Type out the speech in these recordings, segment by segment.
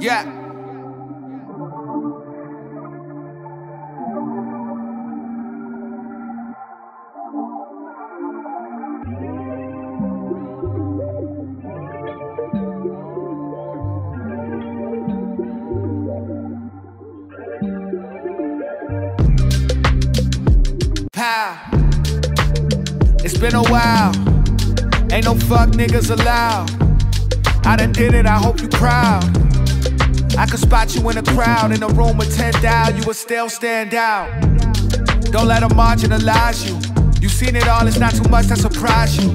Yeah. It's been a while. Ain't no fuck niggas allowed. I done did it, I hope you proud. I could spot you in a crowd, in a room with 10 down, you would still stand out. Don't let them marginalize you. You've seen it all, it's not too much that surprise you.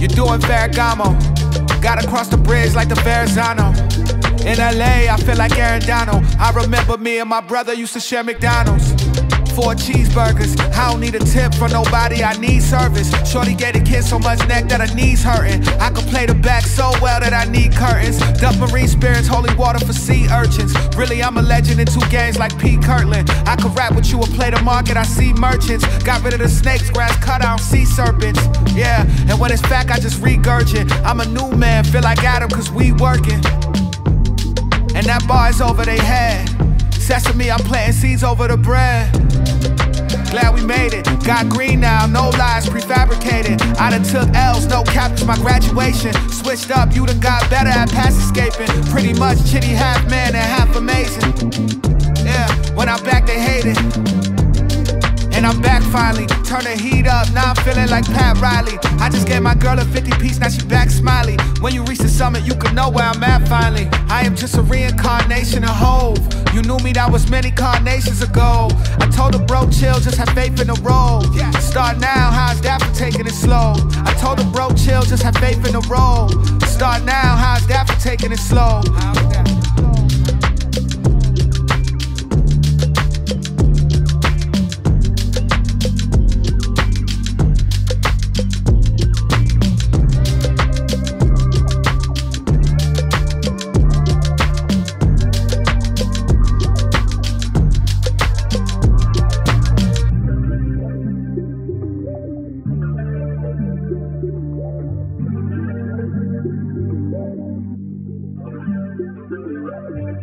You're doing Ferragamo. Gotta cross the bridge like the Verrazano. In LA, I feel like Aaron Donald. I remember me and my brother used to share McDonald's. Four cheeseburgers. I don't need a tip from nobody, I need service. Shorty gave the kid so much neck that her knees hurting. I can play the back so well that I need curtains. Duck marine spirits, holy water for sea urchins. Really, I'm a legend in two games like Pete Kirtland. I could rap with you and play the market, I see merchants. Got rid of the snakes, grass cut out, sea serpents. Yeah, and when it's back, I just regurgit. I'm a new man, feel like Adam, cause we working. And that bar is over they head. Sesame, I'm planting seeds over the bread. Glad we made it. Got green now, no lies, prefabricated. I done took L's, no cap captures, my graduation. Switched up, you done got better at pass escaping. Pretty much Chiddy, half man and half amazing. Yeah, when I'm back, they hate it. And I'm back finally, turn the heat up, now I'm feeling like Pat gave my girl a 50 piece, now she back smiley. When you reach the summit, you can know where I'm at finally. I am just a reincarnation of Hove. You knew me, that was many carnations ago. I told her, bro, chill, just have faith in the road. Start now, how's that for taking it slow? I told her, bro, chill, just have faith in the road. Start now, how's that for taking it slow?